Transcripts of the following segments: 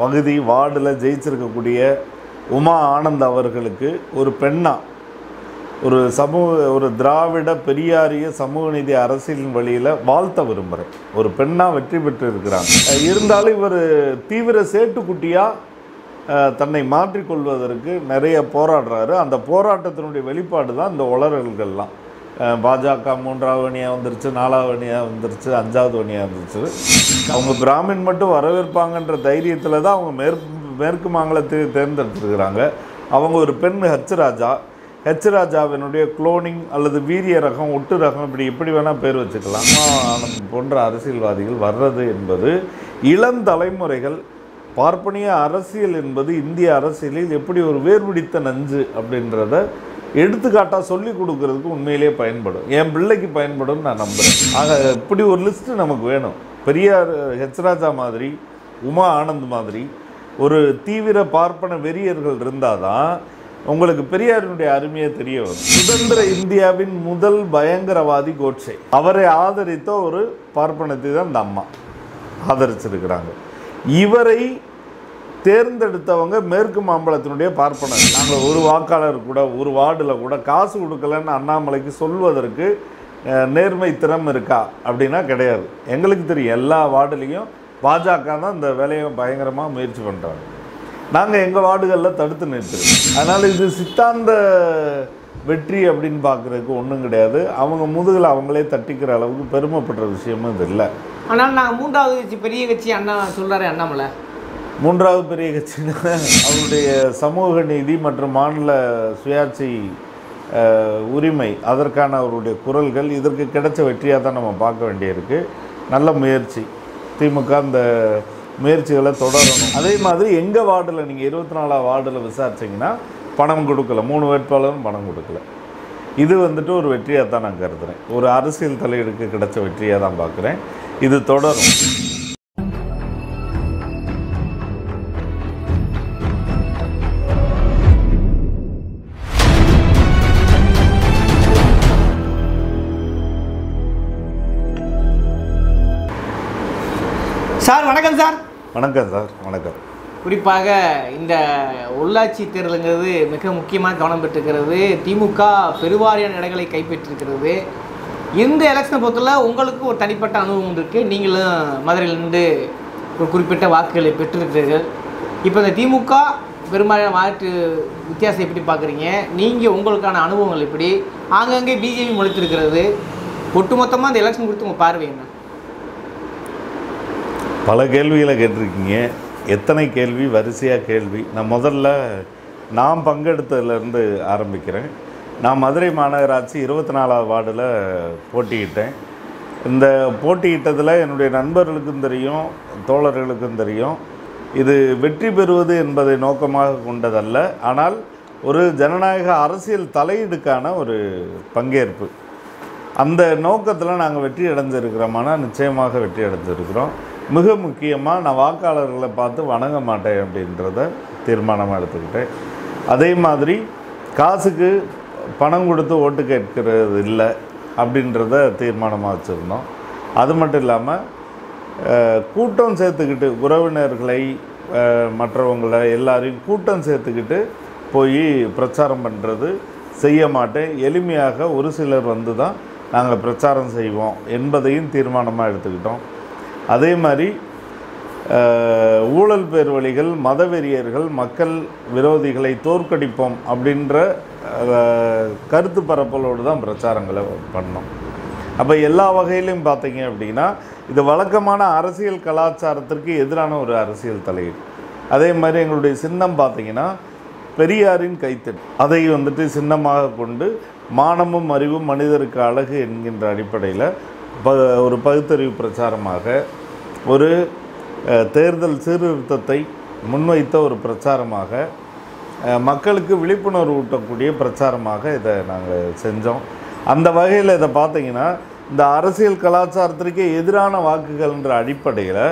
பகுதி வார்டில் ஜெயிச்சிருக்கக்கூடிய உமா ஆனந்த் அவர்களுக்கு ஒரு பெண்ணா ஒரு சமூக ஒரு திராவிட பெரியாரிய சமூக நீதி அரசியலின் வழியில் வாழ்த்த விரும்புகிறேன் ஒரு பெண்ணாக வெற்றி பெற்று இருக்கிறாங்க இருந்தாலும் இவர் தீவிர சேட்டுக்குட்டியாக தன்னை மாற்றிக்கொள்வதற்கு நிறைய போராடுறாரு. அந்த போராட்டத்தினுடைய வெளிப்பாடு தான் இந்த உளறல்கள்லாம். பாஜக மூன்றாவது அணியாக வந்துருச்சு நாலாவது அணியாக வந்துருச்சு அஞ்சாவது அணியாக வந்துருச்சு. அவங்க பிராமின் மட்டும் வரவேற்பாங்கன்ற தைரியத்தில் தான் அவங்க மேற்கு மேற்கு மாநிலத்தை தேர்ந்தெடுத்துருக்கிறாங்க. அவங்க ஒரு பெண் ஹச் ராஜா. ராஜாவினுடைய குளோனிங் அல்லது வீரிய ரகம் ஒட்டு ரகம் இப்படி எப்படி வேணால் பேர் வச்சுக்கலாம். ஆனந்த் போன்ற அரசியல்வாதிகள் வர்றது என்பது இளம் தலைமுறைகள் பார்ப்பனிய அரசியல் என்பது இந்திய அரசியலில் எப்படி ஒரு வேர்பிடித்த நஞ்சு அப்படின்றத எடுத்துக்காட்டாக சொல்லி கொடுக்கறதுக்கு உண்மையிலேயே பயன்படும். என் பிள்ளைக்கு பயன்படும் நான் நம்புகிறேன் ஆக இப்படி ஒரு லிஸ்ட்டு நமக்கு வேணும். பெரியார் ஹெச்ராஜா மாதிரி உமா ஆனந்த் மாதிரி ஒரு தீவிர பார்ப்பன வெறியர்கள் இருந்தால் தான் உங்களுக்கு பெரியாரினுடைய அருமையை தெரிய வரும். சுதந்திர இந்தியாவின் முதல் பயங்கரவாதி கோட்சே. அவரை ஆதரித்த ஒரு பார்ப்பனத்தை தான் இந்த அம்மா ஆதரிச்சிருக்கிறாங்க. இவரை தேர்ந்தெடுத்தவங்க மேற்கு மாம்பழத்தினுடைய பார்ப்பனர். நாங்கள் ஒரு வாக்காளர் கூட ஒரு வார்டில் கூட காசு கொடுக்கலன்னு அண்ணாமலைக்கு சொல்வதற்கு நேர்மை திறம் இருக்கா அப்படின்னா கிடையாது. எங்களுக்கு தெரியும் எல்லா வார்டுலேயும் பாஜக தான் இந்த வேலையை பயங்கரமாக முயற்சி பண்ணுறாங்க நாங்கள் எங்கள் வார்டுகளில் தடுத்து நிறுத்துறோம். அதனால் இது சித்தாந்த வெற்றி அப்படின்னு பார்க்குறதுக்கு ஒன்றும் கிடையாது. அவங்க முதுகில் அவங்களே தட்டிக்கிற அளவுக்கு பெருமைப்படுற விஷயமும் இது இல்லை. ஆனால் நான் மூன்றாவது கட்சி பெரிய கட்சி அண்ணா சொல்றாரு அண்ணாமலை. மூன்றாவது பெரிய கட்சினா அவருடைய சமூக நீதி மற்றும் மாநில சுயாட்சி உரிமை அதற்கான அவருடைய குரல்கள் இதற்கு கிடைச்ச வெற்றியாக தான் நம்ம பார்க்க வேண்டியிருக்கு. நல்ல முயற்சி. திமுக அந்த முயற்சிகளை தொடரணும். அதே மாதிரி எங்கள் வார்டில் நீங்கள் இருபத்தி நாலாவது வார்டில் விசாரிச்சிங்கன்னா பணம் கொடுக்கல. மூணு வேட்பாளரும் பணம் கொடுக்கல. இது வந்துட்டு ஒரு வெற்றியாக தான் நான் கருதுகிறேன் ஒரு அரசியல் தலையீடுக்கு கிடைச்ச வெற்றியாக தான் பார்க்குறேன். இது தொடரும். வணக்கம் சார் வணக்கம். குறிப்பாக இந்த உள்ளாட்சி தேர்தலுங்கிறது மிக முக்கியமாக கவனம் பெற்றிருக்கிறது. திமுக பெருவாரியான இடங்களை கைப்பற்றிருக்கிறது. இந்த எலெக்ஷனை பொறுத்தல உங்களுக்கு ஒரு தனிப்பட்ட அனுபவம் இருக்குது நீங்களும் மதுரையிலிருந்து ஒரு குறிப்பிட்ட வாக்குகளை பெற்றிருக்கிறீர்கள். இப்போ இந்த திமுக பெரும்பாலான வாக்கு வித்தியாசம் எப்படி பார்க்குறீங்க? நீங்கள் உங்களுக்கான அனுபவங்கள் எப்படி? ஆங்கங்கே பிஜேபி முளைத்திருக்கிறது. ஒட்டுமொத்தமாக இந்த எலெக்ஷன் குறித்து உங்கள் பார்வை என்ன? பல கேள்விகளை கேட்டிருக்கீங்க. எத்தனை கேள்வி? வரிசையாக கேள்வி. நான் முதல்ல நான் பங்கெடுத்ததுலேருந்து ஆரம்பிக்கிறேன். நான் மதுரை மாநகராட்சி இருபத்தி நாலாவது வார்டில் போட்டியிட்டேன். இந்த போட்டியிட்டதில் என்னுடைய நண்பர்களுக்கும் தெரியும் தோழர்களுக்கும் தெரியும். இது வெற்றி பெறுவது என்பதை நோக்கமாக கொண்டதல்ல. ஆனால் ஒரு ஜனநாயக அரசியல் தலையீடுக்கான ஒரு பங்கேற்பு. அந்த நோக்கத்தில் நாங்கள் வெற்றி அடைஞ்சிருக்கிறோமானா நிச்சயமாக வெற்றி அடைஞ்சிருக்கிறோம். மிக முக்கியமாக நான் வாக்காளர்களை பார்த்து வணங்க மாட்டேன் அப்படின்றத தீர்மானமாக எடுத்துக்கிட்டேன். அதே மாதிரி காசுக்கு பணம் கொடுத்து ஓட்டு கேட்கிறது இல்லை அப்படின்றத தீர்மானமாக வச்சுருந்தோம். அது மட்டும் இல்லாமல் கூட்டம் சேர்த்துக்கிட்டு உறவினர்களை மற்றவங்களை எல்லாரையும் கூட்டம் சேர்த்துக்கிட்டு போய் பிரச்சாரம் பண்ணுறது செய்ய மாட்டேன். எளிமையாக ஒரு சிலர் வந்து தான் நாங்கள் பிரச்சாரம் செய்வோம் என்பதையும் தீர்மானமாக எடுத்துக்கிட்டோம். அதே மாதிரி ஊழல் பேர்வழிகள் மதவெறியர்கள் மக்கள் விரோதிகளை தோற்கடிப்போம் அப்படின்ற கருத்து பரப்பலோடு தான் பிரச்சாரங்களை பண்ணோம். அப்போ எல்லா வகையிலையும் பார்த்தீங்க அப்படின்னா இது வழக்கமான அரசியல் கலாச்சாரத்திற்கு எதிரான ஒரு அரசியல் தலையீடு. அதே மாதிரி எங்களுடைய சின்னம் பார்த்தீங்கன்னா பெரியாரின் கைத்தட்டு அதை வந்துட்டு சின்னமாக கொண்டு மானமும் அறிவும் மனிதருக்கு அழகு என்கின்ற அடிப்படையில் ப ஒரு பகுத்தறிவு பிரச்சாரமாக ஒரு தேர்தல் சீர்திருத்தத்தை முன்வைத்த ஒரு பிரச்சாரமாக மக்களுக்கு விழிப்புணர்வு ஊட்டக்கூடிய பிரச்சாரமாக இதை நாங்கள் செஞ்சோம். அந்த வகையில் இதை பார்த்தீங்கன்னா இந்த அரசியல் கலாச்சாரத்திற்கே எதிரான வாக்குகள்ன்ற அடிப்படையில்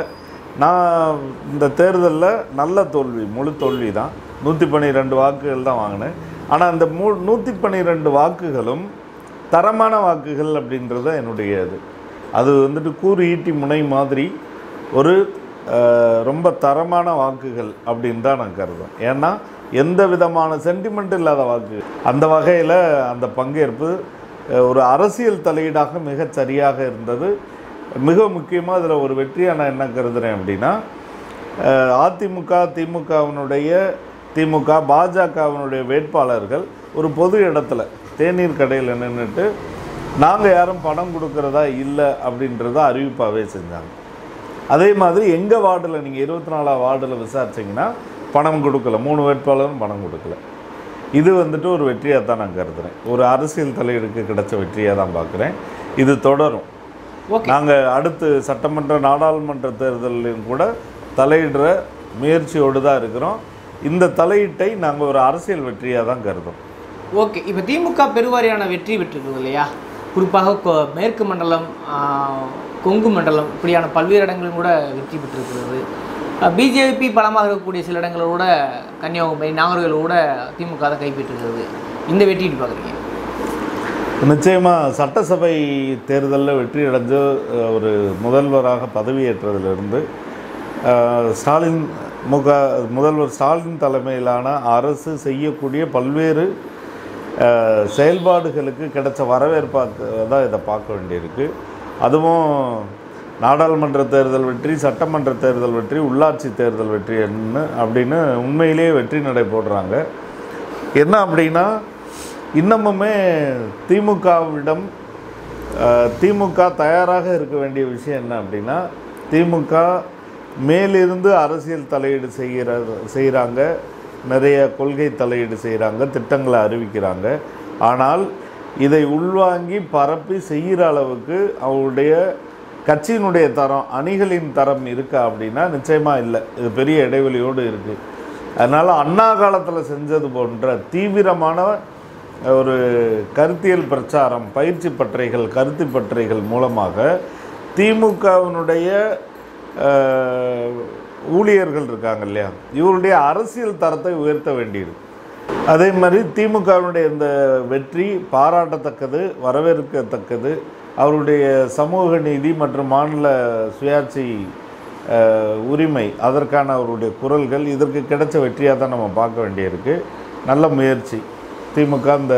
நான் இந்த தேர்தலில் நல்ல தோல்வி முழு தோல்வி தான். நூற்றி பன்னிரெண்டு வாக்குகள் தான் வாங்கினேன். ஆனால் அந்த மூ நூற்றி பன்னிரெண்டு வாக்குகளும் தரமான வாக்குகள் அப்படின்றத என்னுடைய இது. அது வந்துட்டு கூறு ஈட்டி முனை மாதிரி ஒரு ரொம்ப தரமான வாக்குகள் அப்படின்னு தான் நான் கருதுவேன். ஏன்னா எந்த விதமான சென்டிமெண்ட் இல்லாத வாக்கு. அந்த வகையில் அந்த பங்கேற்பு ஒரு அரசியல் தலையீடாக மிகச் சரியாக இருந்தது. மிக முக்கியமாக அதில் ஒரு வெற்றியாக நான் என்ன கருதுகிறேன் அப்படின்னா அதிமுக திமுகவினுடைய திமுக பாஜகவினுடைய வேட்பாளர்கள் ஒரு பொது இடத்துல தேநீர் கடையில் நின்றுட்டு நாங்கள் யாரும் பணம் கொடுக்கறதா இல்லை அப்படின்றத அறிவிப்பாகவே செஞ்சாங்க. அதே மாதிரி எங்கள் வார்டில் நீங்கள் இருபத்தி நாலாம் வார்டில் விசாரிச்சீங்கன்னா பணம் கொடுக்கல. மூணு வேட்பாளரும் பணம் கொடுக்கல. இது வந்துட்டு ஒரு வெற்றியாக தான் நான் கருதுறேன். ஒரு அரசியல் தலையீடுக்கு கிடைச்ச வெற்றியாக தான் பார்க்குறேன் இது தொடரும். நாங்கள் அடுத்து சட்டமன்ற நாடாளுமன்ற தேர்தலிலும் கூட தலையிடுற முயற்சியோடு தான் இருக்கிறோம். இந்த தலையீட்டை நாங்கள் ஒரு அரசியல் வெற்றியாக தான் கருதும் ஓகே இப்போ திமுக பெருவாரியான வெற்றி பெற்றிருக்குது இல்லையா? குறிப்பாக மேற்கு மண்டலம் கொங்கு மண்டலம் இப்படியான பல்வேறு இடங்களும் கூட வெற்றி பெற்றிருக்கிறது. பிஜேபி பலமாக இருக்கக்கூடிய சில இடங்களோட கன்னியாகுமரி நாகர்கோவில் கூட திமுக தான் கைப்பற்றிருக்கிறது. இந்த வெற்றி பார்க்குறீங்க? நிச்சயமாக சட்டசபை தேர்தலில் வெற்றி அடைஞ்சு ஒரு முதல்வராக பதவியேற்றதிலிருந்து ஸ்டாலின் முக முதல்வர் ஸ்டாலின் தலைமையிலான அரசு செய்யக்கூடிய பல்வேறு செயல்பாடுகளுக்கு கிடைச்ச வரவேற்பாக தான் இதை பார்க்க வேண்டியிருக்கு. அதுவும் நாடாளுமன்ற தேர்தல் வெற்றி சட்டமன்ற தேர்தல் வெற்றி உள்ளாட்சி தேர்தல் வெற்றி என்ன அப்படின்னு உண்மையிலேயே வெற்றி நடை போடுறாங்க. என்ன அப்படின்னா இன்னமுமே திமுகவிடம் திமுக தயாராக இருக்க வேண்டிய விஷயம் என்ன அப்படின்னா திமுக மேலிருந்து அரசியல் தலையீடு செய்கிற செய்கிறாங்க நிறைய கொள்கை தலையீடு செய்கிறாங்க திட்டங்களை அறிவிக்கிறாங்க. ஆனால் இதை உள்வாங்கி பரப்பி செய்கிற அளவுக்கு அவருடைய கட்சியினுடைய தரம் அணிகளின் தரம் இருக்கா அப்படின்னா நிச்சயமாக இல்லை. இது பெரிய இடைவெளியோடு இருக்குது அதனால் அண்ணா காலத்தில் செஞ்சது போன்ற தீவிரமான ஒரு கருத்தியல் பிரச்சாரம் பயிற்சி பற்றைகள் கருத்து பற்றைகள் மூலமாக திமுகவினுடைய ஊழியர்கள் இருக்காங்க இல்லையா? இவருடைய அரசியல் தரத்தை உயர்த்த வேண்டியது. அதே மாதிரி திமுகவினுடைய இந்த வெற்றி பாராட்டத்தக்கது வரவேற்கத்தக்கது அவருடைய சமூக நீதி மற்றும் மாநில சுயாட்சி உரிமை அதற்கான அவருடைய குரல்கள் இதற்கு கிடைச்ச வெற்றியாக தான் நம்ம பார்க்க வேண்டியிருக்கு. நல்ல முயற்சி. திமுக அந்த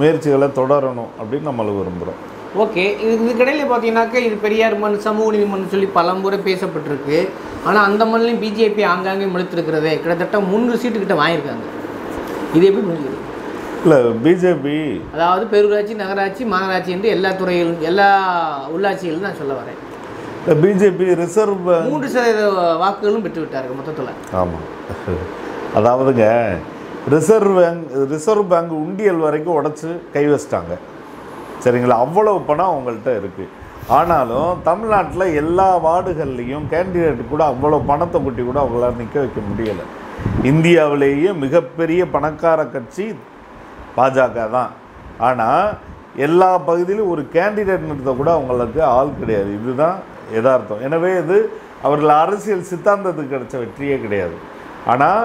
முயற்சிகளை தொடரணும் அப்படின்னு நம்மள விரும்புகிறோம் ஓகே. இது இதுக்கடையில் பார்த்தீங்கன்னாக்கா இது பெரியார் மண் சமூக நீதி மண் சொல்லி பலமுறை பேசப்பட்டிருக்கு. ஆனால் அந்த மண்ணிலையும் பிஜேபி ஆங்காங்கே மறுத்திருக்கிறதே கிட்டத்தட்ட மூன்று சீட்டுக்கிட்ட வாங்கியிருக்காங்க. இது எப்படி புரிஞ்சுக்கிறது இல்லை பிஜேபி அதாவது பேரூராட்சி நகராட்சி மாநகராட்சி என்று எல்லா துறையிலும் எல்லா உள்ளாட்சிகளும் நான் சொல்ல வரேன். பிஜேபி ரிசர்வ் மூன்று சதவீத வாக்குகளும் பெற்று விட்டார்கள் மொத்தத்தில். ஆமாம் அதாவதுங்க ரிசர்வ் பேங்க் ரிசர்வ் பேங்க் உண்டியல் வரைக்கும் உடச்சி கை வச்சிட்டாங்க. சரிங்களா? அவ்வளவு பணம் அவங்கள்ட்ட இருக்குது ஆனாலும் தமிழ்நாட்டில் எல்லா வார்டுகள்லேயும் கேண்டிடேட் கூட அவ்வளோ பணத்தை கொட்டி கூட அவங்களால நிற்க வைக்க முடியலை. இந்தியாவிலேயே மிகப்பெரிய பணக்கார கட்சி பாஜக தான். ஆனால் எல்லா பகுதியிலும் ஒரு கேண்டிடேட் நிறுத்த கூட அவங்களுக்கு ஆள் கிடையாது. இதுதான் யதார்த்தம். எனவே இது அவர்கள் அரசியல் சித்தாந்தத்துக்கு கிடைச்ச வெற்றியே கிடையாது. ஆனால்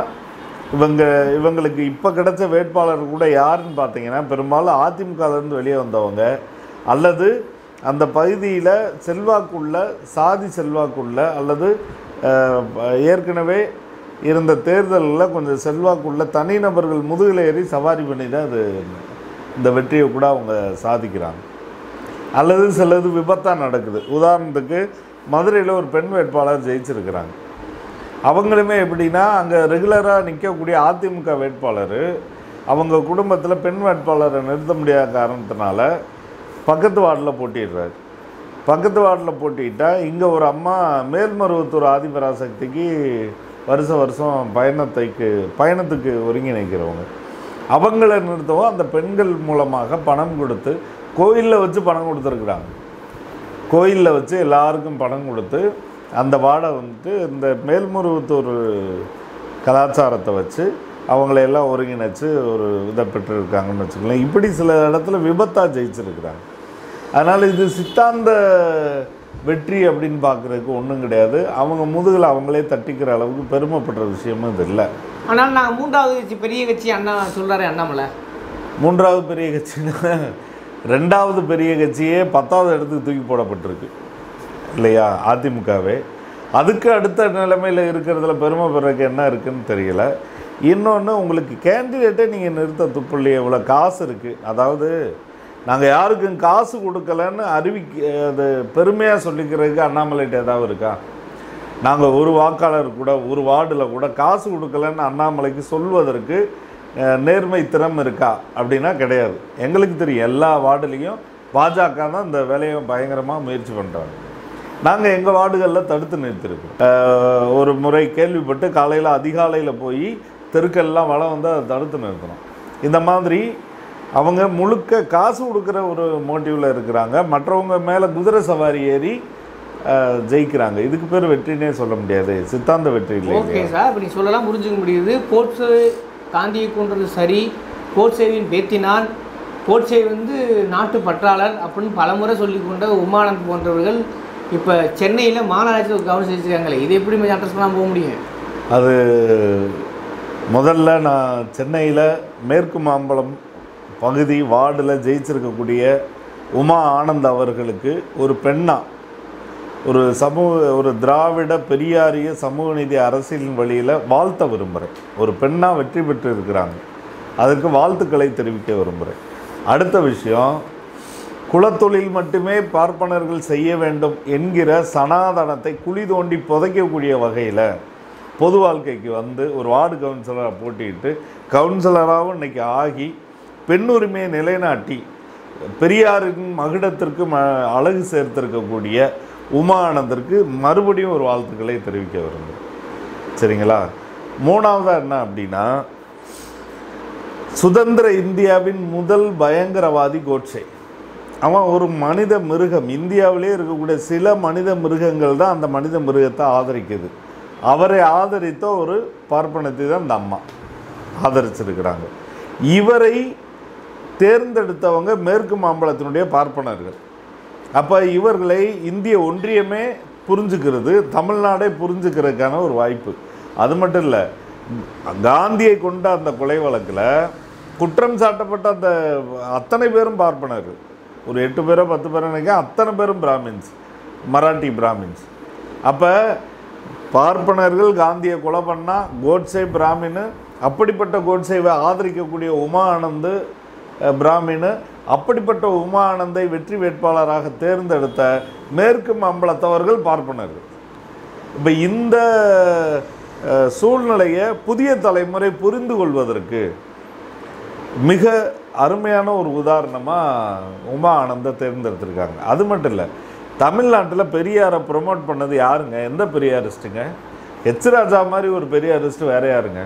இவங்க இவங்களுக்கு இப்போ கிடைச்ச வேட்பாளர் கூட யாருன்னு பார்த்தீங்கன்னா பெரும்பாலும் அதிமுகலேருந்து வெளியே வந்தவங்க. அல்லது அந்த பகுதியில் செல்வாக்குள்ள சாதி செல்வாக்குள்ள அல்லது ஏற்கனவே இருந்த தேர்தலில் கொஞ்சம் செல்வாக்குள்ள தனிநபர்கள் முதுகில் ஏறி சவாரி பண்ணி தான் அது இந்த வெற்றியை கூட அவங்க சாதிக்கிறாங்க. அல்லது சிலது விபத்தாக நடக்குது. உதாரணத்துக்கு மதுரையில் ஒரு பெண் வேட்பாளர் ஜெயிச்சிருக்கிறாங்க. அவங்களுமே எப்படின்னா அங்கே ரெகுலராக நிற்கக்கூடிய அதிமுக வேட்பாளர் அவங்க குடும்பத்தில் பெண் வேட்பாளரை நிறுத்த முடியாத காரணத்தினால பக்கத்து வார்டில் போட்டிடுறாரு. பக்கத்து வார்டில் போட்டிட்டால் இங்கே ஒரு அம்மா மேல்மருவத்தூர் ஆதிபராசக்திக்கு வருஷ வருஷம் பயணத்தைக்கு பயணத்துக்கு ஒருங்கிணைக்கிறவங்க. அவங்கள நிறுத்தவும் அந்த பெண்கள் மூலமாக பணம் கொடுத்து கோயிலில் வச்சு பணம் கொடுத்துருக்குறாங்க. கோயிலில் வச்சு எல்லாருக்கும் பணம் கொடுத்து அந்த வாடை வந்துட்டு இந்த மேல்முருவத்தூர் கலாச்சாரத்தை வச்சு அவங்களையெல்லாம் ஒருங்கிணைச்சு ஒரு இதை பெற்றிருக்காங்கன்னு வச்சுக்கலாம் இப்படி சில இடத்துல விபத்தாக ஜெயிச்சிருக்கிறாங்க. அதனால் இது சித்தாந்த வெற்றி அப்படின்னு பார்க்குறதுக்கு ஒன்றும் கிடையாது. அவங்க முதுகில் அவங்களே தட்டிக்கிற அளவுக்கு பெருமைப்படுற விஷயமும் இது இல்லை. ஆனால் நான் மூன்றாவது கட்சி பெரிய கட்சி அண்ணா சொல்கிறாரு அண்ணாமலை. மூன்றாவது பெரிய கட்சின்னா ரெண்டாவது பெரிய கட்சியே பத்தாவது இடத்துக்கு தூக்கி போடப்பட்டிருக்கு. இல்லையா? அதிமுகவே. அதுக்கு அடுத்த நிலைமையில் இருக்கிறதுல பெருமை பெறக்கு என்ன இருக்குன்னு தெரியல. இன்னொன்று உங்களுக்கு கேண்டிடேட்டே நீங்கள் நிறுத்த துப்புள்ளி இவ்வளோ காசு இருக்குது அதாவது நாங்கள் யாருக்கும் காசு கொடுக்கலன்னு அறிவிக்க அது பெருமையாக சொல்லிக்கிறதுக்கு அண்ணாமலைகிட்ட ஏதாவது இருக்கா? நாங்கள் ஒரு வாக்காளர் கூட ஒரு வார்டில் கூட காசு கொடுக்கலன்னு அண்ணாமலைக்கு சொல்வதற்கு நேர்மை திறம் இருக்கா? அப்படின்னா கிடையாது. எங்களுக்கு தெரியும் எல்லா வார்டுலேயும் பாஜக தான் இந்த வேலையை பயங்கரமாக முயற்சி பண்ணுறாங்க நாங்கள் எங்கள் வார்டுகளில் தடுத்து நிறுத்திருக்கோம். ஒரு முறை கேள்விப்பட்டு காலையில் அதிகாலையில் போய் தெருக்கள்லாம் வளம் வந்து அதை தடுத்து நிறுத்தணும் இந்த மாதிரி அவங்க முழுக்க காசு கொடுக்குற ஒரு மோட்டிவில் இருக்கிறாங்க. மற்றவங்க மேலே குதிரை சவாரி ஏறி ஜெயிக்கிறாங்க. இதுக்கு பேர் வெற்றினே சொல்ல முடியாது. சித்தாந்த வெற்றி இல்லை ஓகே சார். இப்போ நீ சொல்லலாம் புரிஞ்சுக்க முடியுது. கோட்ஸு காந்தியை கொன்றது சரி. கோட்சேவின் பேத்தினான் கோட்சே வந்து நாட்டு பற்றாளர் அப்படின்னு பலமுறை சொல்லி கொண்ட உமானந்த் போன்றவர்கள் இப்போ சென்னையில் மாநகராட்சியில் கவனம் செஞ்சுருக்காங்களே இது எப்படி அட்ரஸ் பண்ணாமல் போக முடியும்? அது முதல்ல நான் சென்னையில் மேற்கு மாம்பலம் பகுதி வார்டில் ஜெயிச்சிருக்கக்கூடிய உமா ஆனந்த் அவர்களுக்கு ஒரு பெண்ணா ஒரு சமூக ஒரு திராவிட பெரியாரிய சமூக நீதி அரசியலின் வழியில் வாழ்த்த விரும்புகிறேன் ஒரு பெண்ணாக வெற்றி பெற்று இருக்கிறாங்க. அதுக்கு வாழ்த்துக்களை தெரிவிக்க விரும்புகிறேன் அடுத்த விஷயம் குலத்தொழில் மட்டுமே பார்ப்பனர்கள் செய்ய வேண்டும் என்கிற சனாதனத்தை குழி தோண்டி புதைக்கக்கூடிய வகையில் பொது வாழ்க்கைக்கு வந்து ஒரு வார்டு கவுன்சிலராக போட்டியிட்டு கவுன்சிலராகவும் இன்றைக்கி ஆகி பெண்ணுரிமையை நிலைநாட்டி பெரியாரின் மகுடத்திற்கு ம அழகு சேர்த்திருக்கக்கூடிய உமா ஆனந்திற்கு மறுபடியும் ஒரு வாழ்த்துக்களை தெரிவிக்க விரும்புகிறேன். சரிங்களா? மூணாவதாக என்ன அப்படின்னா சுதந்திர இந்தியாவின் முதல் பயங்கரவாதி கோட்சே. அவன் ஒரு மனித மிருகம். இந்தியாவிலே இருக்கக்கூடிய சில மனித மிருகங்கள் தான் அந்த மனித மிருகத்தை ஆதரிக்குது. அவரை ஆதரித்த ஒரு பார்ப்பனத்தை தான் இந்த அம்மா ஆதரிச்சிருக்கிறாங்க. இவரை தேர்ந்தெடுத்தவங்க மேற்கு மாம்பழத்தினுடைய பார்ப்பனர்கள். அப்போ இவர்களை இந்திய ஒன்றியமே புரிஞ்சுக்கிறது தமிழ்நாடே புரிஞ்சுக்கிறதுக்கான ஒரு வாய்ப்பு. அது மட்டும் இல்லை காந்தியை கொண்ட அந்த கொலை வழக்கில் குற்றம் சாட்டப்பட்ட அந்த அத்தனை பேரும் பார்ப்பனர்கள். ஒரு எட்டு பேரோ பத்து பேரோ நினைக்க அத்தனை பேரும் பிராமின்ஸ் மராட்டி பிராமின்ஸ். அப்போ பார்ப்பனர்கள் காந்தியை கொலை பண்ணால் கோட்ஸே பிராமின் அப்படிப்பட்ட கோட்ஸேவை ஆதரிக்கக்கூடிய உமா ஆனந்து பிராமினு அப்படிப்பட்ட உமா ஆனந்தை வெற்றி வேட்பாளராக தேர்ந்தெடுத்த மேற்கு மம்பளத்தவர்கள் பார்ப்பனர்கள். இப்போ இந்த சூழ்நிலையை புதிய தலைமுறை புரிந்து கொள்வதற்கு மிக அருமையான ஒரு உதாரணமாக உமா ஆனந்தை தேர்ந்தெடுத்திருக்காங்க. அது மட்டும் இல்லை தமிழ்நாட்டில் பெரியாரை ப்ரொமோட் பண்ணது யாருங்க? எந்த பெரியாரிஸ்ட்டுங்க ஹெச் ராஜா மாதிரி ஒரு பெரியாரிஸ்ட்டு வேற யாருங்க?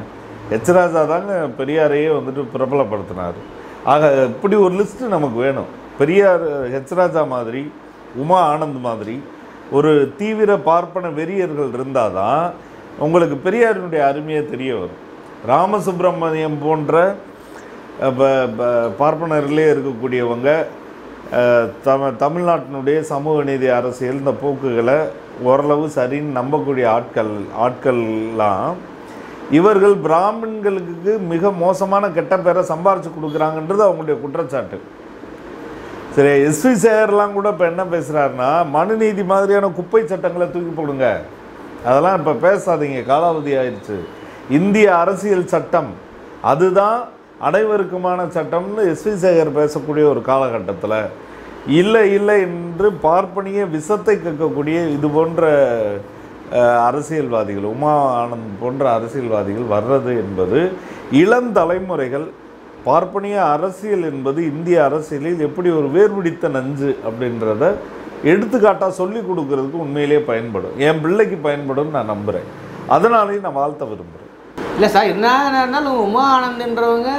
ஹெச் ராஜா தாங்க பெரியாரையே வந்துட்டு பிரபலப்படுத்தினார். ஆக இப்படி ஒரு லிஸ்ட்டு நமக்கு வேணும். பெரியார் ஹெச்ராஜா மாதிரி உமா ஆனந்த் மாதிரி ஒரு தீவிர பார்ப்பன வெறியர்கள் இருந்தால் தான் உங்களுக்கு பெரியாரினுடைய அருமையை தெரிய வரும். ராமசுப்பிரமணியம் போன்ற ப- ப- பார்ப்பனர்களே இருக்கக்கூடியவங்க தம தமிழ்நாட்டினுடைய சமூக நீதி அரசியல் இந்த போக்குகளை ஓரளவு சரின்னு நம்பக்கூடிய ஆட்கள் ஆட்கள்லாம் இவர்கள் பிராமின்களுக்கு மிக மோசமான கெட்ட பேரை சம்பாரித்து கொடுக்குறாங்கன்றது அவங்களுடைய குற்றச்சாட்டு. சரி எஸ்வி சேகர்லாம் கூட இப்போ என்ன பேசுகிறாருன்னா மனுநீதி மாதிரியான குப்பை சட்டங்களை தூக்கி போடுங்க. அதெல்லாம் இப்போ பேசாதீங்க காலாவதி ஆயிடுச்சு இந்திய அரசியல் சட்டம் அதுதான் அனைவருக்குமான சட்டம்னு எஸ்வி சேகர் பேசக்கூடிய ஒரு காலகட்டத்தில். இல்லை இல்லை என்று பார்ப்பனிய விஷத்தை கேட்கக்கூடிய இது போன்ற அரசியல்வாதிகள் உமா ஆனந்த் போன்ற அரசியல்வாதிகள் வர்றது என்பது இளம் தலைமுறைகள் பார்ப்பனிய அரசியல் என்பது இந்திய அரசியலில் எப்படி ஒரு வேர்பிடித்த நஞ்சு அப்படின்றத எடுத்துக்காட்டாக சொல்லி கொடுக்கறதுக்கு உண்மையிலேயே பயன்படும். என் பிள்ளைக்கு பயன்படும் நான் நம்புகிறேன் அதனாலேயும் நான் வாழ்த்த விரும்புகிறேன் இல்லை சார் என்ன இருந்தாலும் உமா ஆனந்த்ன்றவங்க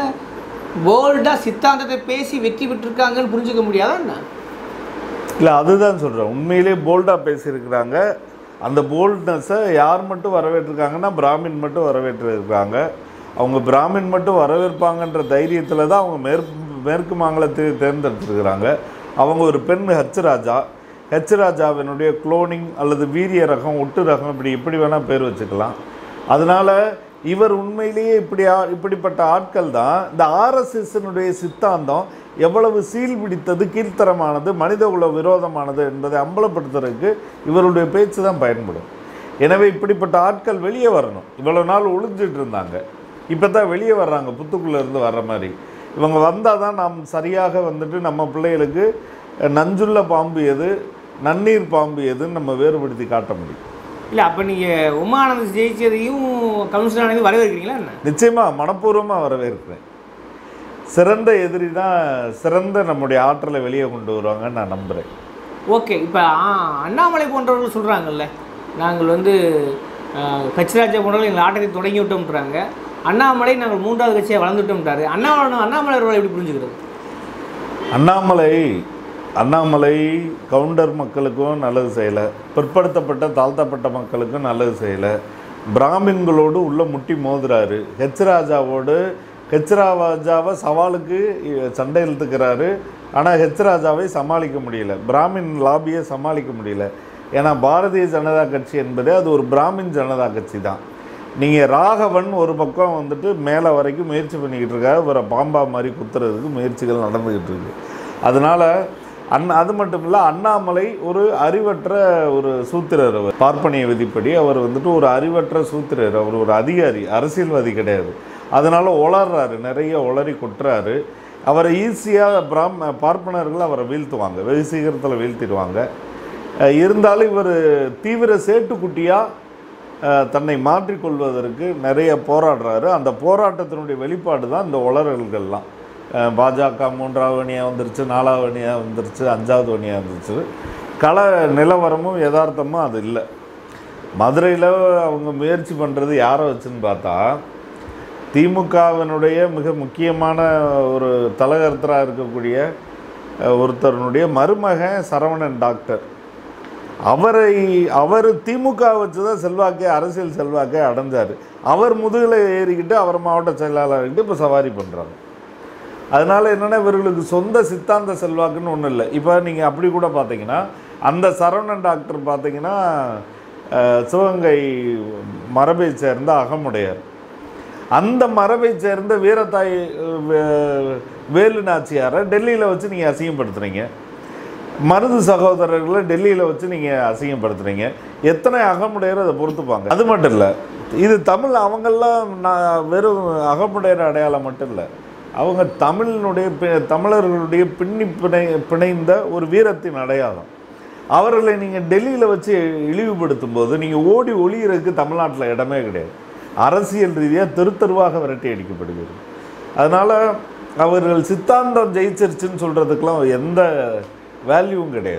போல்டாக சித்தாந்தத்தை பேசி வெற்றி பெற்றிருக்காங்கன்னு புரிஞ்சுக்க முடியாதா என்ன? இல்லை அதுதான் சொல்கிறேன் உண்மையிலே போல்டாக பேசியிருக்கிறாங்க. அந்த போல்ட்னஸை யார் மட்டும் வரவேற்றிருக்காங்கன்னா பிராமின் மட்டும் வரவேற்றிருக்காங்க. அவங்க பிராமின் மட்டும் வரவேற்பாங்கன்ற தைரியத்தில் தான் அவங்க மேற்கு மேற்கு மாநிலத்தை தேர்ந்தெடுத்துருக்கிறாங்க. அவங்க ஒரு பெண் ஹெச் ராஜா. ஹெச் ராஜாவினுடைய குளோனிங் அல்லது வீரிய ரகம் ஒட்டு ரகம் இப்படி எப்படி வேணால் பேர் வச்சுக்கலாம். அதனால் இவர் உண்மையிலேயே இப்படி இப்படிப்பட்ட ஆட்கள் தான் இந்த ஆர்எஸ்எஸ்னுடைய சித்தாந்தம் எவ்வளவு சீல் பிடித்தது கீழ்த்தரமானது மனிதகுல விரோதமானது என்பதை அம்பலப்படுத்துறதுக்கு இவருடைய பேச்சு தான் பயன்படும். எனவே இப்படிப்பட்ட ஆட்கள் வெளியே வரணும். இவ்வளோ நாள் ஒளிஞ்சிட்டு இருந்தாங்க. இப்போ தான் வெளியே வர்றாங்க. புத்துக்குள்ளே இருந்து வர்ற மாதிரி. இவங்க வந்தால் தான் நாம் சரியாக வந்துட்டு நம்ம பிள்ளைகளுக்கு நஞ்சுள்ள பாம்பு எது நன்னீர் பாம்பு எதுன்னு நம்ம வேறுபடுத்தி காட்ட முடியும். இல்லை அப்போ நீங்கள் உமானந்த் ஜெயிச்சதையும் ஆனதையும் வரவேற்கிறீங்களா நிச்சயமாக மனப்பூர்வமாக வரவேற்கிறேன். சிறந்த எதிரி தான் சிறந்த நம்முடைய ஆற்றலை வெளியே கொண்டு வருவாங்கன்னு நான் நம்புகிறேன் ஓகே இப்போ அண்ணாமலை போன்றவர்கள் சொல்கிறாங்கல்ல நாங்கள் வந்து ஆஹ், கச்சிராஜா போன்றவர்கள் எங்கள் ஆட்டத்தை தொடங்கி விட்டோம்ன்றாங்க அண்ணாமலை நாங்கள் மூன்றாவது கட்சியாக வளர்ந்துட்டோம்ன்றாரு. அண்ணாமலை அண்ணாமலை அவர்களை எப்படி புரிஞ்சுக்கிறது? அண்ணாமலை அண்ணாமலை கவுண்டர் மக்களுக்கும் நல்லது செய்யலை. பிற்படுத்தப்பட்ட தாழ்த்தப்பட்ட மக்களுக்கும் நல்லது செய்யலை. பிராமின்களோடு உள்ள முட்டி மோதுறாரு. ஹெச் ராஜாவோடு ஹெச்ராஜாவை சவாலுக்கு சண்டை இழுத்துக்கிறாரு. ஆனால் ஹெச் ராஜாவை சமாளிக்க முடியல. பிராமின் லாபியை சமாளிக்க முடியல. ஏன்னா பாரதிய ஜனதா கட்சி என்பதே அது ஒரு பிராமின் ஜனதா கட்சி தான். நீங்கள் ராகவன் ஒரு பக்கம் வந்துட்டு மேலே வரைக்கும் முயற்சி பண்ணிக்கிட்டு இருக்காரு. இவரை பாம்பா மாதிரி குத்துறதுக்கு முயற்சிகள் நடந்துக்கிட்டு இருக்கு. அதனால் அண்ணா அது மட்டும் இல்லை அண்ணாமலை ஒரு அறிவற்ற ஒரு சூத்திரர் அவர். பார்ப்பனிய விதிப்படி அவர் வந்துட்டு ஒரு அறிவற்ற சூத்திரர். அவர் ஒரு அதிகாரி அரசியல்வாதி கிடையாது. அதனால் உளர்றாரு நிறைய உளறி கொட்டுறாரு. அவரை ஈஸியாக பிராம் பார்ப்பனர்கள் அவரை வீழ்த்துவாங்க வெகு சீக்கிரத்தில் வீழ்த்திடுவாங்க. இருந்தாலும் இவர் தீவிர சேட்டுக்குட்டியாக தன்னை மாற்றிக்கொள்வதற்கு நிறைய போராடுறாரு. அந்த போராட்டத்தினுடைய வெளிப்பாடு தான் இந்த உளறல்கள்லாம். பாஜக மூன்றாவது அணியாக வந்துருச்சு நாலாவது அணியாக வந்துருச்சு அஞ்சாவது அணியாக வந்துருச்சு. கள நிலவரமும் யதார்த்தமும் அது இல்லை. மதுரையில் அவங்க முயற்சி பண்ணுறது யாரை வச்சுன்னு பார்த்தா திமுகவினுடைய மிக முக்கியமான ஒரு தலகர்த்தராக இருக்கக்கூடிய ஒருத்தருனுடைய மருமகன் சரவணன் டாக்டர். அவரை அவர் திமுக வச்சு தான் செல்வாக்கே அரசியல் செல்வாக்கே அடைஞ்சார். அவர் முதுகில் ஏறிக்கிட்டு அவர் மாவட்ட செயலாளர்கிட்ட இப்போ சவாரி பண்ணுறாங்க அதனால் என்னென்னா இவர்களுக்கு சொந்த சித்தாந்த செல்வாக்குன்னு ஒன்றும் இல்லை. இப்போ நீங்கள் அப்படி கூட பார்த்தீங்கன்னா அந்த சரவணன் டாக்டர் பார்த்தீங்கன்னா சிவகங்கை மரபை சேர்ந்த அகமுடையார். அந்த மரபை சேர்ந்த வீரத்தாய் வேலு நாச்சியாரை டெல்லியில் வச்சு நீங்கள் அசிங்கப்படுத்துறீங்க. மருது சகோதரர்களை டெல்லியில் வச்சு நீங்கள் அசிங்கப்படுத்துகிறீங்க எத்தனை அகமுடையர் அதை பொறுத்துப்பாங்க? அது மட்டும் இல்லை இது தமிழ் அவங்கெல்லாம் நான் வெறும் அகமுடையர் அடையாளம் மட்டும் இல்லை அவங்க தமிழினுடைய பி- தமிழர்களுடைய பின்னி பிணை பிணைந்த ஒரு வீரத்தின் அடையாளம். அவர்களை நீங்கள் டெல்லியில் வச்சு இழிவுபடுத்தும் போது நீங்கள் ஓடி ஒளியறதுக்கு தமிழ்நாட்டில் இடமே கிடையாது. அரசியல் ரீதியாக தெருத்தருவாக விரட்டி அடிக்கப்படுகிறது. அதனால் அவர்கள் சித்தாந்தம் ஜெயிச்சிருச்சுன்னு சொல்கிறதுக்கெலாம் எந்த வேல்யூவும் கிடையாது.